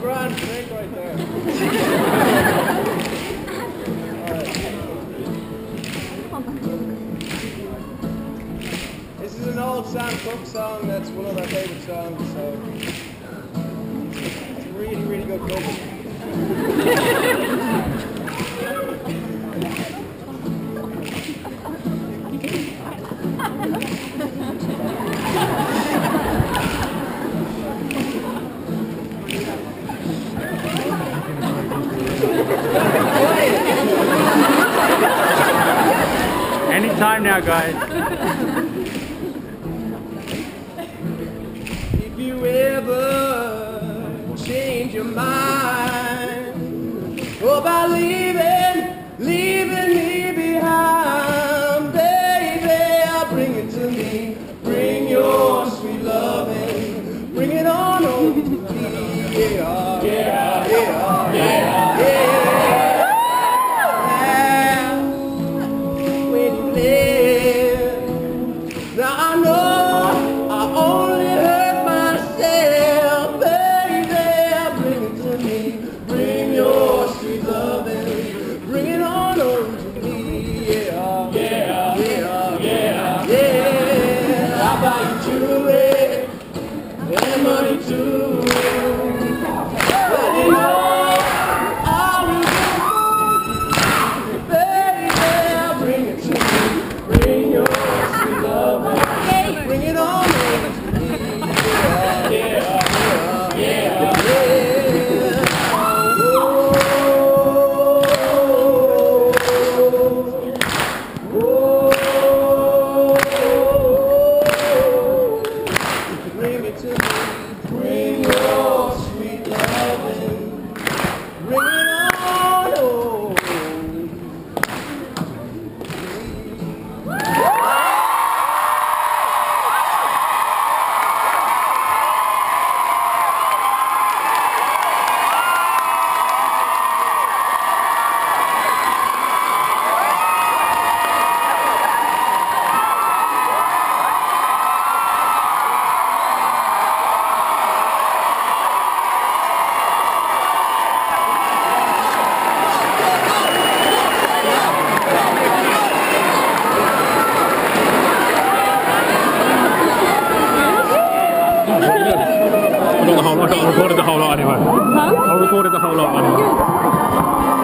grand trick right there. This is an old Sam Cooke song. That's one of our favorite songs. So it's a really, really good cover. Anytime now, guys. If you ever change your mind leaving, leaving me behind, baby, bring it to me. Bring your sweet loving, bring it on over to me. Yeah, yeah, yeah, bring it to me. Bring your sweet loving. Recorded the whole lot anyway. I recorded the whole lot anyway.